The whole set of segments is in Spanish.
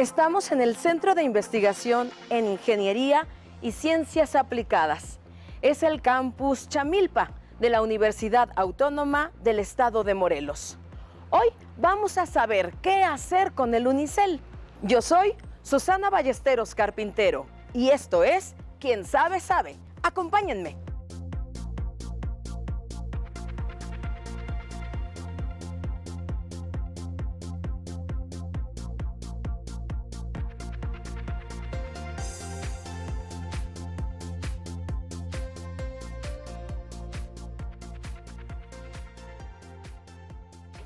Estamos en el Centro de Investigación en Ingeniería y Ciencias Aplicadas. Es el campus Chamilpa de la Universidad Autónoma del Estado de Morelos. Hoy vamos a saber qué hacer con el unicel. Yo soy Susana Ballesteros Carpintero y esto es Quien sabe sabe. Acompáñenme.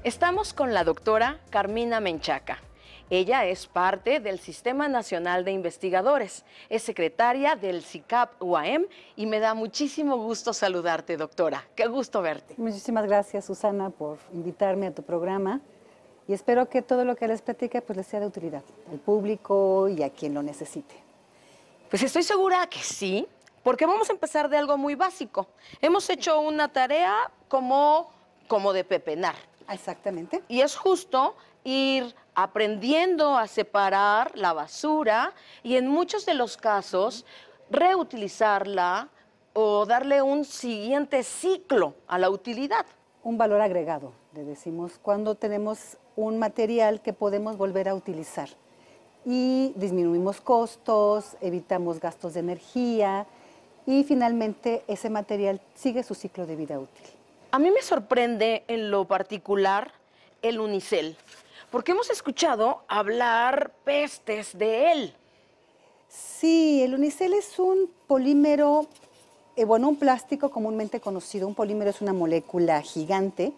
Estamos con la doctora Carmina Menchaca. Ella es parte del Sistema Nacional de Investigadores, es secretaria del CICAP UAM y me da muchísimo gusto saludarte, doctora. Qué gusto verte. Muchísimas gracias, Susana, por invitarme a tu programa y espero que todo lo que les platique pues, les sea de utilidad al público y a quien lo necesite. Pues estoy segura que sí, porque vamos a empezar de algo muy básico. Hemos hecho una tarea como, como de pepenar Exactamente. Y es justo ir aprendiendo a separar la basura y en muchos de los casos reutilizarla o darle un siguiente ciclo a la utilidad. Un valor agregado, le decimos, cuando tenemos un material que podemos volver a utilizar. Y disminuimos costos, evitamos gastos de energía y finalmente ese material sigue su ciclo de vida útil. A mí me sorprende en lo particular el unicel, porque hemos escuchado hablar pestes de él. Sí, el unicel es un polímero, eh, bueno, un plástico comúnmente conocido. Un polímero es una molécula gigante,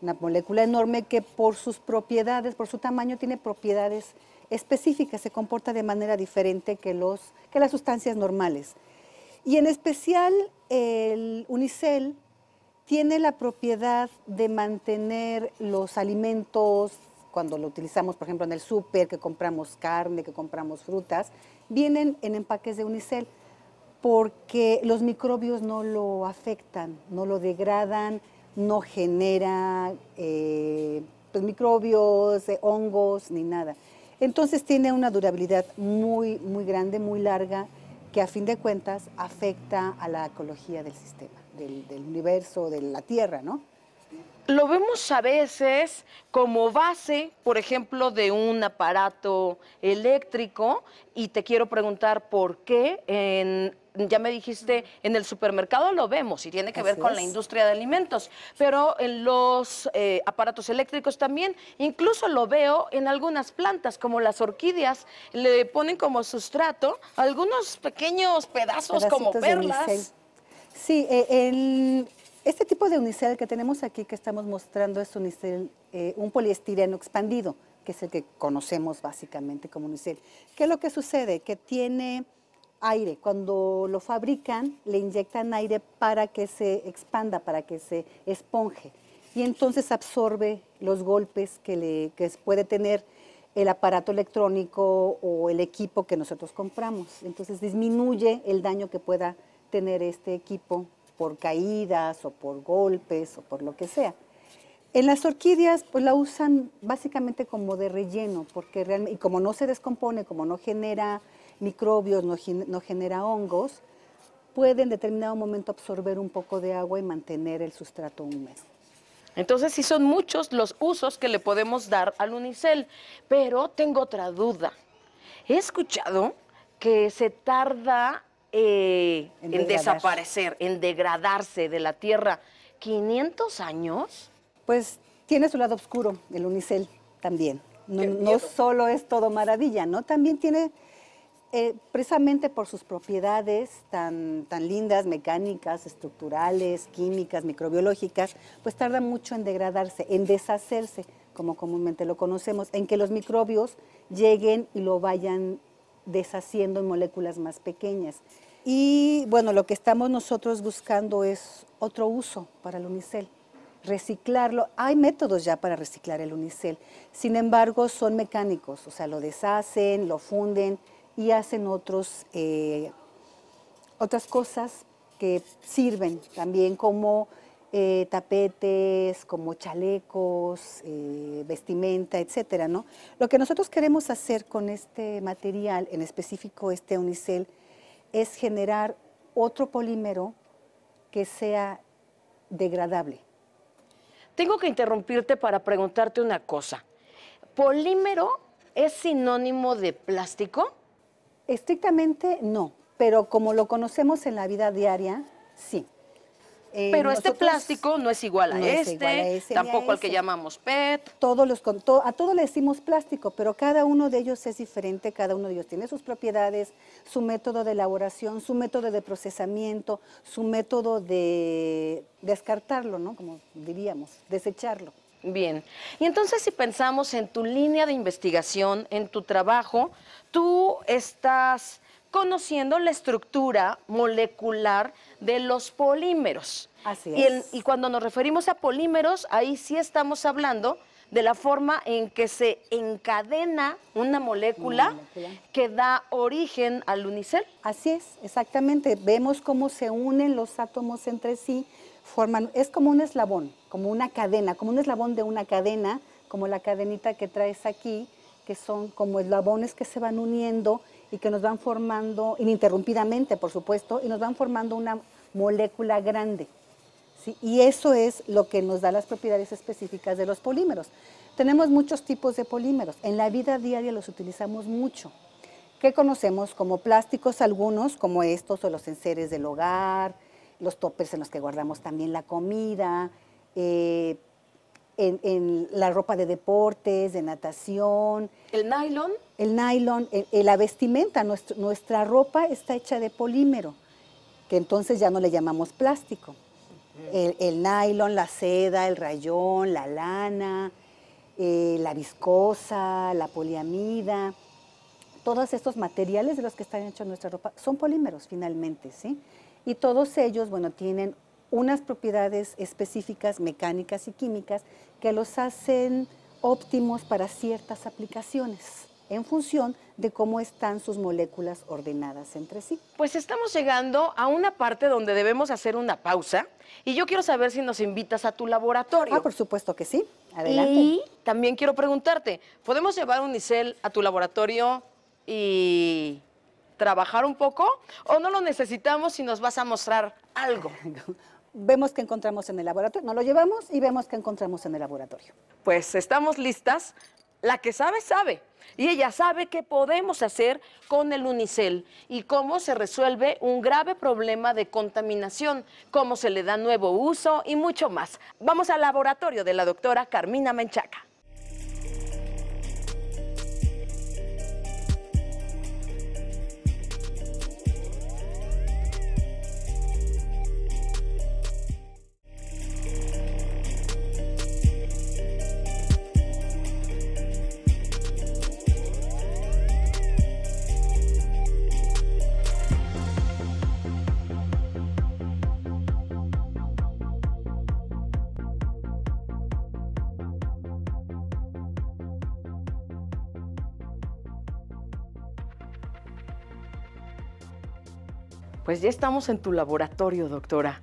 una molécula enorme que por sus propiedades, por su tamaño, tiene propiedades específicas, se comporta de manera diferente que, los, que las sustancias normales. Y en especial el unicel tiene la propiedad de mantener los alimentos, cuando lo utilizamos, por ejemplo, en el súper, que compramos carne, que compramos frutas, vienen en empaques de unicel porque los microbios no lo afectan, no lo degradan, no genera eh, pues, microbios, eh, hongos, ni nada. Entonces tiene una durabilidad muy, muy grande, muy larga, que a fin de cuentas afecta a la ecología del sistema del, universo, de la Tierra, ¿no? Lo vemos a veces como base, por ejemplo, de un aparato eléctrico y te quiero preguntar por qué en ya me dijiste, en el supermercado lo vemos y tiene que ver con la industria de alimentos, pero en los eh, aparatos eléctricos también, incluso lo veo en algunas plantas, como las orquídeas, le ponen como sustrato algunos pequeños pedazos como perlas. Sí, eh, este tipo de unicel que tenemos aquí, que estamos mostrando, es unicel, eh, un poliestireno expandido, que es el que conocemos básicamente como unicel. ¿Qué es lo que sucede? Que tiene aire. Cuando lo fabrican, le inyectan aire para que se expanda, para que se esponje. Y entonces absorbe los golpes que, que puede tener el aparato electrónico o el equipo que nosotros compramos. Entonces disminuye el daño que pueda tener este equipo por caídas o por golpes o por lo que sea. En las orquídeas, pues la usan básicamente como de relleno, porque realmente, y como no se descompone, como no genera microbios, no, no genera hongos, puede en determinado momento absorber un poco de agua y mantener el sustrato húmedo. Entonces sí son muchos los usos que le podemos dar al unicel, pero tengo otra duda. He escuchado que se tarda eh, en, desaparecer, en degradarse de la tierra. ¿500 años? Pues tiene su lado oscuro, el unicel también. No, solo es todo maravilla, ¿no? También tiene, eh, precisamente por sus propiedades tan, tan lindas, mecánicas, estructurales, químicas, microbiológicas, pues tarda mucho en degradarse, en deshacerse, como comúnmente lo conocemos, en que los microbios lleguen y lo vayan deshaciendo en moléculas más pequeñas. Y bueno, lo que estamos nosotros buscando es otro uso para el unicel, reciclarlo. Hay métodos ya para reciclar el unicel, sin embargo son mecánicos, o sea, lo deshacen, lo funden y hacen otros, eh, otras cosas que sirven también como eh, tapetes, como chalecos, eh, vestimenta, etcétera, ¿no? Lo que nosotros queremos hacer con este material, en específico este unicel, es generar otro polímero que sea degradable. Tengo que interrumpirte para preguntarte una cosa. ¿Polímero es sinónimo de plástico? Estrictamente no, pero como lo conocemos en la vida diaria, sí. Eh, Pero este plástico no es igual a, este, tampoco al que llamamos PET. Todos los, a todos le decimos plástico, pero cada uno de ellos es diferente, cada uno de ellos tiene sus propiedades, su método de elaboración, su método de procesamiento, su método de descartarlo, ¿no? Como diríamos, desecharlo. Bien, y entonces si pensamos en tu línea de investigación, en tu trabajo, tú estás conociendo la estructura molecular de los polímeros. Así es. Y, cuando nos referimos a polímeros, ahí sí estamos hablando de la forma en que se encadena una molécula, que da origen al unicel. Así es, exactamente. Vemos cómo se unen los átomos entre sí, forman, es como un eslabón, como una cadena, como un eslabón de una cadena, como la cadenita que traes aquí, que son como eslabones que se van uniendo y que nos van formando ininterrumpidamente, por supuesto, y nos van formando una molécula grande. Y eso es lo que nos da las propiedades específicas de los polímeros. Tenemos muchos tipos de polímeros. En la vida diaria los utilizamos mucho. ¿Qué conocemos como plásticos algunos, como estos o los enseres del hogar, los toppers en los que guardamos también la comida, eh, en, la ropa de deportes, de natación. ¿El nylon? El nylon, la vestimenta, nuestra ropa está hecha de polímero, que entonces ya no le llamamos plástico. El, nylon, la seda, el rayón, la lana, eh, la viscosa, la poliamida, todos estos materiales de los que están hechos nuestra ropa son polímeros finalmente, ¿sí? Y todos ellos, bueno, tienen unas propiedades específicas mecánicas y químicas que los hacen óptimos para ciertas aplicaciones en función de cómo están sus moléculas ordenadas entre sí. Pues estamos llegando a una parte donde debemos hacer una pausa y yo quiero saber si nos invitas a tu laboratorio. Ah, por supuesto que sí. Adelante. Y también quiero preguntarte, ¿podemos llevar un Unicel a tu laboratorio y trabajar un poco o no lo necesitamos si nos vas a mostrar algo? vemos que encontramos en el laboratorio, nos lo llevamos y vemos que encontramos en el laboratorio. Pues estamos listas. La que sabe, sabe. Y ella sabe qué podemos hacer con el unicel y cómo se resuelve un grave problema de contaminación, cómo se le da nuevo uso y mucho más. Vamos al laboratorio de la doctora Carmina Menchaca. Pues ya estamos en tu laboratorio, doctora.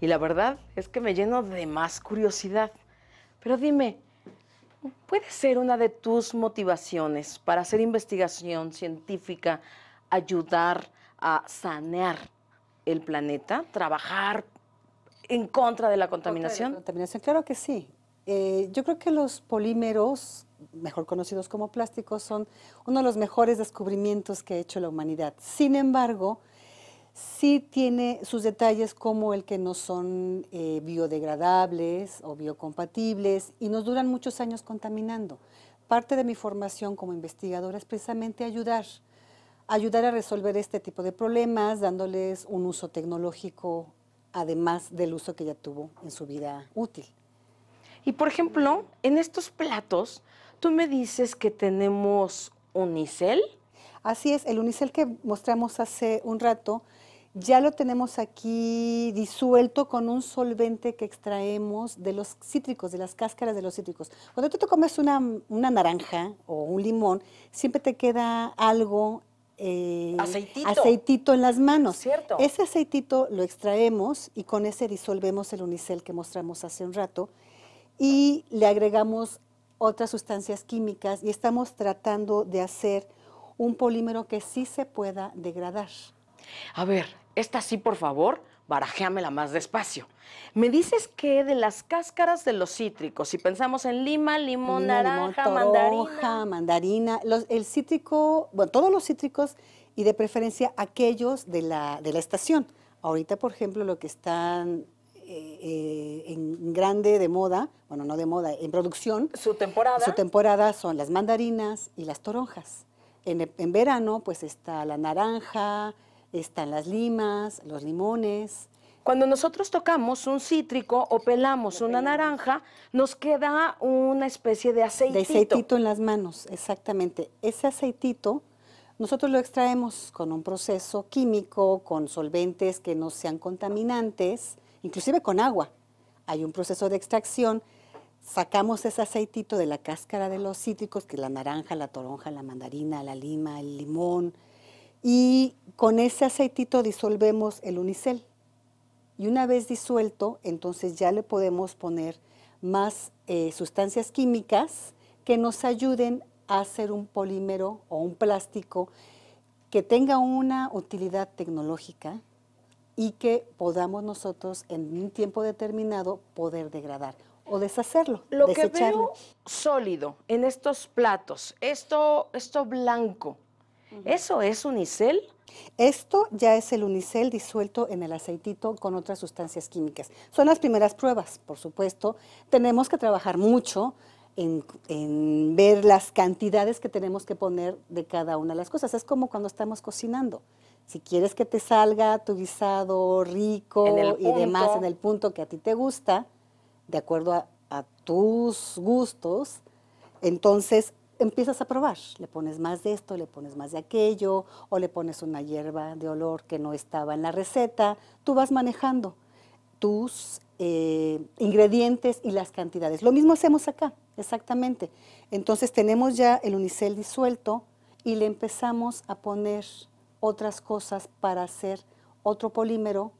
Y la verdad es que me lleno de más curiosidad. Pero dime, ¿puede ser una de tus motivaciones para hacer investigación científica ayudar a sanear el planeta, trabajar en contra de la contaminación? contaminación, claro que sí. Eh, yo creo que los polímeros, mejor conocidos como plásticos, son uno de los mejores descubrimientos que ha hecho la humanidad. Sin embargo, sí tiene sus detalles como el que no son eh, biodegradables o biocompatibles y nos duran muchos años contaminando. Parte de mi formación como investigadora es precisamente ayudar, ayudar a resolver este tipo de problemas, dándoles un uso tecnológico además del uso que ya tuvo en su vida útil. Y por ejemplo, en estos platos, tú me dices que tenemos unicel. Así es, el unicel que mostramos hace un rato ya lo tenemos aquí disuelto con un solvente que extraemos de los cítricos, de las cáscaras de los cítricos. Cuando tú te comes una, naranja o un limón, siempre te queda algo eh, Aceitito. aceitito en las manos. Cierto. Ese aceitito lo extraemos y con ese disolvemos el unicel que mostramos hace un rato y le agregamos otras sustancias químicas y estamos tratando de hacer un polímero que sí se pueda degradar. A ver, esta sí, por favor, barajéamela más despacio. Me dices que de las cáscaras de los cítricos, si pensamos en lima, limón, Lima, naranja, mandarina. mandarina, los- el cítrico, bueno, todos los cítricos y de preferencia aquellos de la, de la estación. Ahorita, por ejemplo, lo que están eh, eh, en grande de moda, bueno, no de moda, en producción, Su temporada. su temporada son las mandarinas y las toronjas. En, en verano, pues está la naranja, están las limas, los limones. Cuando nosotros tocamos un cítrico o pelamos una naranja, nos queda una especie de aceitito. De aceitito en las manos, exactamente. Ese aceitito nosotros lo extraemos con un proceso químico, con solventes que no sean contaminantes, inclusive con agua. Hay un proceso de extracción. Sacamos ese aceitito de la cáscara de los cítricos, que es la naranja, la toronja, la mandarina, la lima, el limón, y con ese aceitito disolvemos el unicel. Y una vez disuelto, entonces ya le podemos poner más eh, sustancias químicas que nos ayuden a hacer un polímero o un plástico que tenga una utilidad tecnológica y que podamos nosotros en un tiempo determinado poder degradar o deshacerlo, Lo que desecharlo. veo sólido en estos platos, esto, esto blanco, ¿eso es unicel? Esto ya es el unicel disuelto en el aceitito con otras sustancias químicas. Son las primeras pruebas, por supuesto. Tenemos que trabajar mucho en, en ver las cantidades que tenemos que poner de cada una de las cosas. Es como cuando estamos cocinando. Si quieres que te salga tu guisado rico y demás en el punto que a ti te gusta, de acuerdo a, tus gustos, entonces empiezas a probar. Le pones más de esto, le pones más de aquello, o le pones una hierba de olor que no estaba en la receta. Tú vas manejando tus eh, ingredientes y las cantidades. Lo mismo hacemos acá, exactamente. Entonces tenemos ya el unicel disuelto y le empezamos a poner otras cosas para hacer otro polímero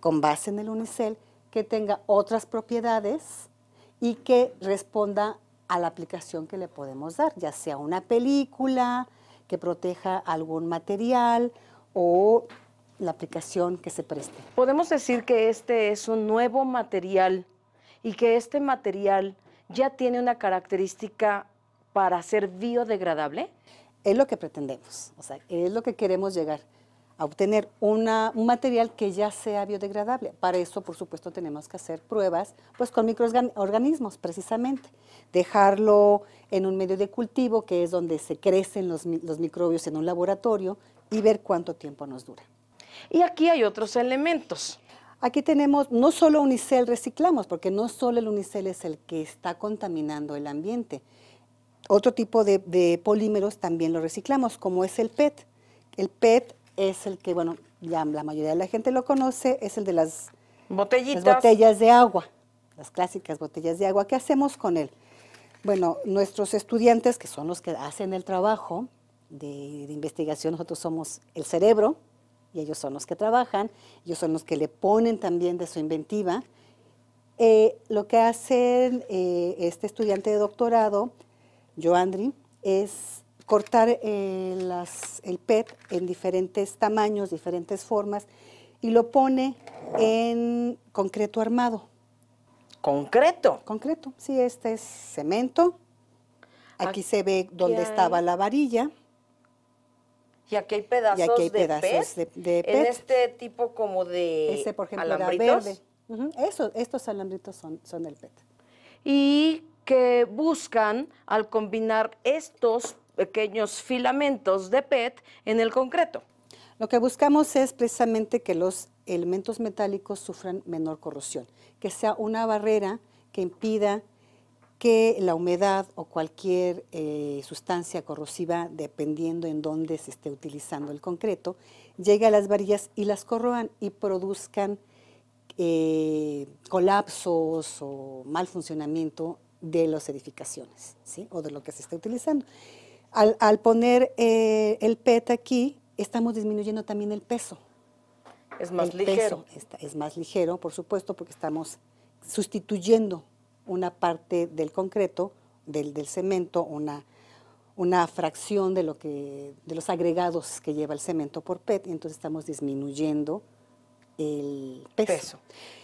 con base en el unicel que tenga otras propiedades y que responda a la aplicación que le podemos dar, ya sea una película que proteja algún material o la aplicación que se preste. Podemos decir que este es un nuevo material y que este material ya tiene una característica para ser biodegradable. Es lo que pretendemos, o sea, es lo que queremos llegar a obtener una- un material que ya sea biodegradable. Para eso, por supuesto, tenemos que hacer pruebas pues, con microorganismos, precisamente. Dejarlo en un medio de cultivo, que es donde se crecen los microbios en un laboratorio, y ver cuánto tiempo nos dura. Y aquí hay otros elementos. Aquí tenemos, no solo unicel reciclamos, porque no solo el unicel es el que está contaminando el ambiente. Otro tipo de, de polímeros también lo reciclamos, como es el PET. El PET es el que, bueno, ya la mayoría de la gente lo conoce, es el de las, Botellitas. las botellas de agua, las clásicas botellas de agua. ¿Qué hacemos con él? Bueno, nuestros estudiantes, que son los que hacen el trabajo de, de investigación, nosotros somos el cerebro, y ellos son los que trabajan, ellos son los que le ponen también de su inventiva. Eh, lo que hace eh, este estudiante de doctorado, Joandri, es cortar eh, las- el PET en diferentes tamaños, diferentes formas, y lo pone en concreto armado. Concreto. Concreto, sí, este es cemento. Aquí se ve dónde hay- estaba la varilla. Y aquí hay pedazos, Y aquí hay de, pedazos PET, de- de En PET. este tipo como de Ese, por ejemplo, era verde. Eso- estos alambritos son, son del PET. Y que buscan, al combinar estos pequeños filamentos de PET en el concreto. Lo que buscamos es precisamente que los elementos metálicos sufran menor corrosión, que sea una barrera que impida que la humedad o cualquier eh, sustancia corrosiva, dependiendo en dónde se esté utilizando el concreto, llegue a las varillas y las corroan y produzcan eh, colapsos o mal funcionamiento de las edificaciones o de lo que se está utilizando. Al, poner eh, el PET aquí, estamos disminuyendo también el peso. Es más ligero. es más ligero, por supuesto, porque estamos sustituyendo una parte del concreto, del, del cemento, una, una fracción de, lo que, de los agregados que lleva el cemento por PET, y entonces estamos disminuyendo el peso.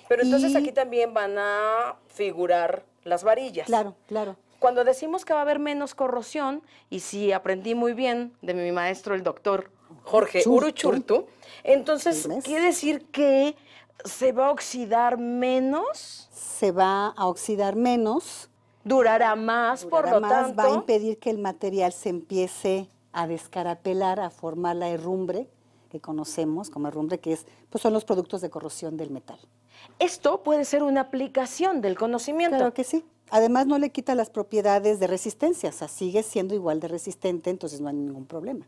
Pero entonces aquí también van a figurar las varillas. Claro, claro. Cuando decimos que va a haber menos corrosión, y si aprendí muy bien de mi maestro, el doctor Jorge Uruchurtu, entonces quiere decir que se va a oxidar menos. Se va a oxidar menos. Durará más, por lo tanto. Va a impedir que el material se empiece a descarapelar, a formar la herrumbre que conocemos como herrumbre, que es, pues son los productos de corrosión del metal. Esto puede ser una aplicación del conocimiento. Claro que sí. Además no le quita las propiedades de resistencia, o sea, sigue siendo igual de resistente, entonces no hay ningún problema.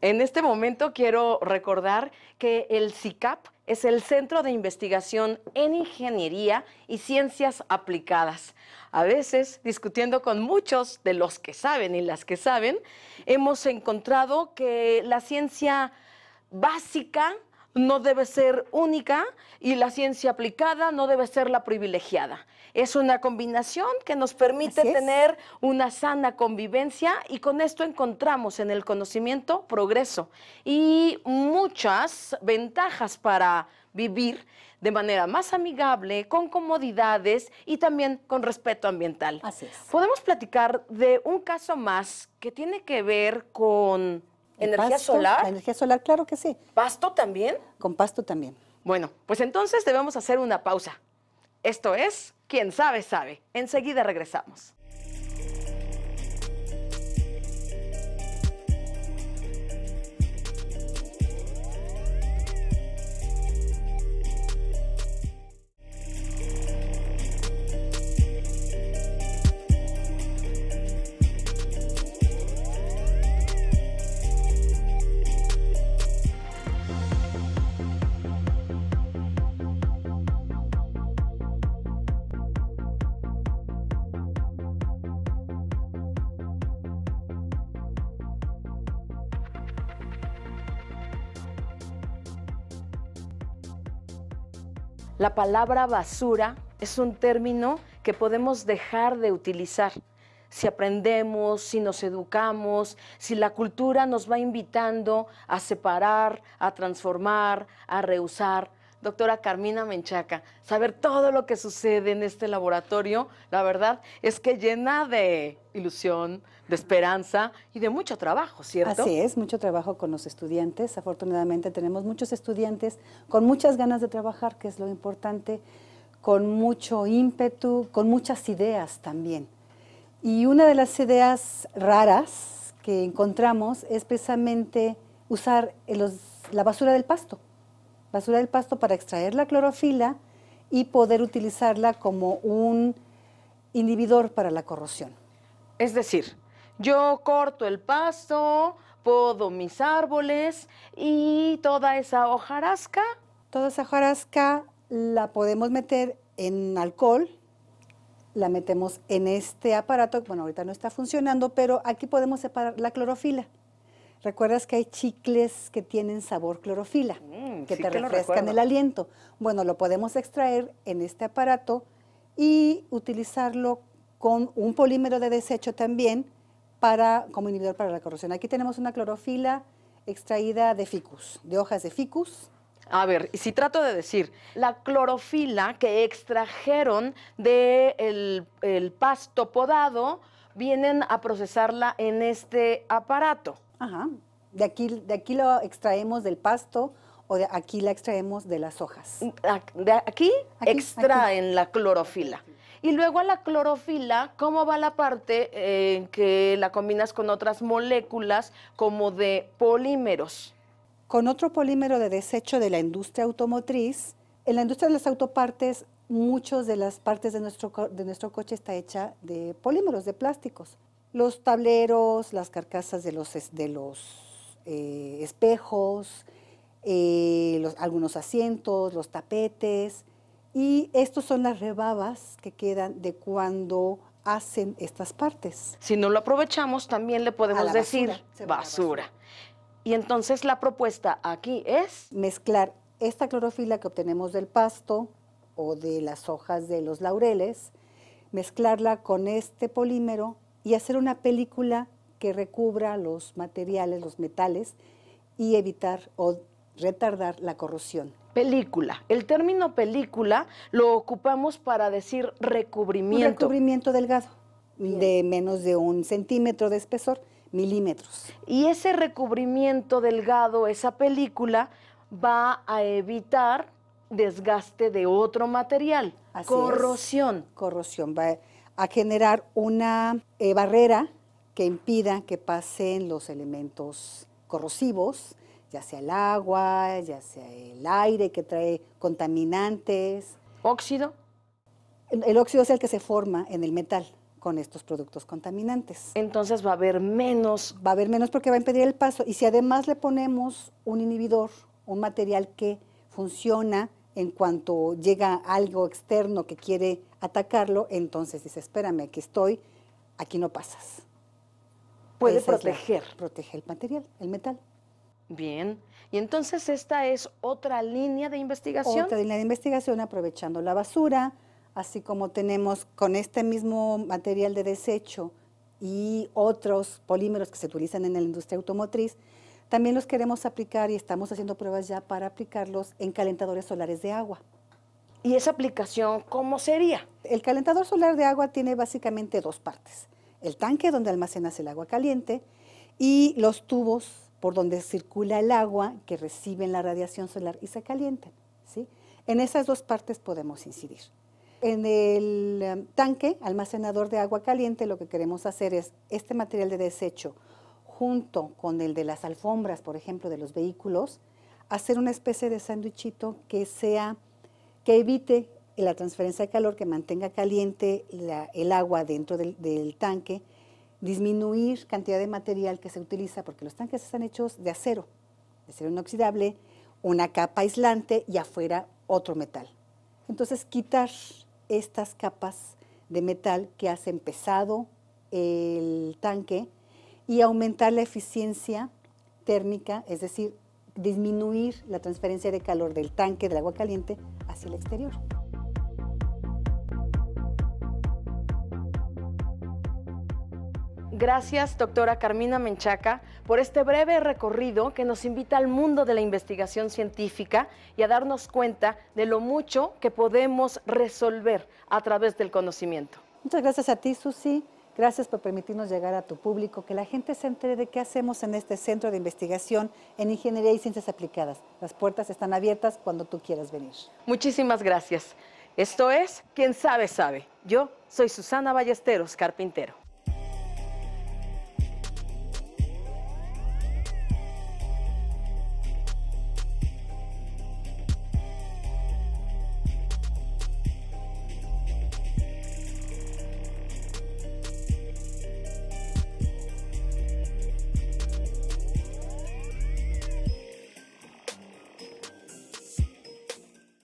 En este momento quiero recordar que el CICAP es el Centro de Investigación en Ingeniería y Ciencias Aplicadas. A veces, discutiendo con muchos de los que saben y las que saben, hemos encontrado que la ciencia básica no debe ser única y la ciencia aplicada no debe ser la privilegiada. Es una combinación que nos permite tener una sana convivencia y con esto encontramos en el conocimiento progreso y muchas ventajas para vivir de manera más amigable, con comodidades y también con respeto ambiental. Así es. Podemos platicar de un caso más que tiene que ver con ¿Energía solar? La energía solar, claro que sí. ¿Pasto también? Con pasto también. Bueno, pues entonces debemos hacer una pausa. Esto es, quien sabe, sabe. Enseguida regresamos. La palabra basura es un término que podemos dejar de utilizar. Si aprendemos, si nos educamos, si la cultura nos va invitando a separar, a transformar, a reusar, doctora Carmina Menchaca, saber todo lo que sucede en este laboratorio, la verdad es que llena de ilusión, de esperanza y de mucho trabajo, ¿cierto? Así es, mucho trabajo con los estudiantes. Afortunadamente tenemos muchos estudiantes con muchas ganas de trabajar, que es lo importante, con mucho ímpetu, con muchas ideas también. Y una de las ideas raras que encontramos es precisamente usar la basura del pasto basura del pasto para extraer la clorofila y poder utilizarla como un inhibidor para la corrosión. Es decir, yo corto el pasto, podo mis árboles y toda esa hojarasca. Toda esa hojarasca la podemos meter en alcohol, la metemos en este aparato, bueno, ahorita no está funcionando, pero aquí podemos separar la clorofila. ¿Recuerdas que hay chicles que tienen sabor clorofila, mm, que te refrescan el aliento? Bueno, lo podemos extraer en este aparato y utilizarlo con un polímero de desecho también para, como inhibidor para la corrosión. Aquí tenemos una clorofila extraída de ficus, de hojas de ficus. A ver, si trato de decir, la clorofila que extrajeron del el pasto podado, vienen a procesarla en este aparato. Ajá. De aquí, de aquí lo extraemos del pasto o de aquí la extraemos de las hojas. De aquí, extraen la clorofila. Y luego a la clorofila, ¿cómo va la parte en que la combinas con otras moléculas como de polímeros? Con otro polímero de desecho de la industria automotriz, en la industria de las autopartes, muchas de las partes de nuestro, de nuestro coche está hecha de polímeros, de plásticos los tableros, las carcasas de los, de los eh, espejos, eh, algunos asientos, los tapetes. Y estos son las rebabas que quedan de cuando hacen estas partes. Si no lo aprovechamos, también le podemos decir basura. Y entonces la propuesta aquí es Mezclar esta clorofila que obtenemos del pasto o de las hojas de los laureles, mezclarla con este polímero y hacer una película que recubra los materiales, los metales y evitar o retardar la corrosión. película. El término película lo ocupamos para decir Un recubrimiento. recubrimiento delgado, de menos de un centímetro de espesor, milímetros. Y ese recubrimiento delgado, esa película, va a evitar desgaste de otro material, Así es. corrosión. Corrosión va a generar una eh, barrera que impida que pasen los elementos corrosivos, ya sea el agua, ya sea el aire que trae contaminantes. Óxido. El, el óxido es el que se forma en el metal con estos productos contaminantes. Entonces va a haber menos. Va a haber menos porque va a impedir el paso. Y si además le ponemos un inhibidor, un material que funciona en cuanto llega algo externo que quiere atacarlo, entonces dice, espérame, aquí estoy, aquí no pasas. Puede Esa es la- proteger. protege el material, el metal. Bien. Y entonces esta es otra línea de investigación. Otra línea de investigación aprovechando la basura, así como tenemos con este mismo material de desecho y otros polímeros que se utilizan en la industria automotriz, también los queremos aplicar y estamos haciendo pruebas ya para aplicarlos en calentadores solares de agua. ¿Y esa aplicación cómo sería? El calentador solar de agua tiene básicamente dos partes. El tanque donde almacenas el agua caliente y los tubos por donde circula el agua que reciben la radiación solar y se calientan. ¿sí? En esas dos partes podemos incidir. En el eh, tanque almacenador de agua caliente lo que queremos hacer es este material de desecho junto con el de las alfombras, por ejemplo, de los vehículos, hacer una especie de sándwichito que sea que evite la transferencia de calor, que mantenga caliente el agua dentro del, del tanque, disminuir cantidad de material que se utiliza, porque los tanques están hechos de acero, de acero inoxidable, una capa aislante y afuera otro metal. Entonces, quitar estas capas de metal que hacen pesado el tanque y aumentar la eficiencia térmica, es decir, disminuir la transferencia de calor del tanque del agua caliente hacia el exterior. Gracias, doctora Carmina Menchaca, por este breve recorrido que nos invita al mundo de la investigación científica y a darnos cuenta de lo mucho que podemos resolver a través del conocimiento. Muchas gracias a ti, Susi. Gracias por permitirnos llegar a tu público, que la gente se entere de qué hacemos en este centro de investigación en Ingeniería y Ciencias Aplicadas. Las puertas están abiertas cuando tú quieras venir. Muchísimas gracias. Esto es Quien sabe, sabe. Yo soy Susana Ballesteros, carpintero.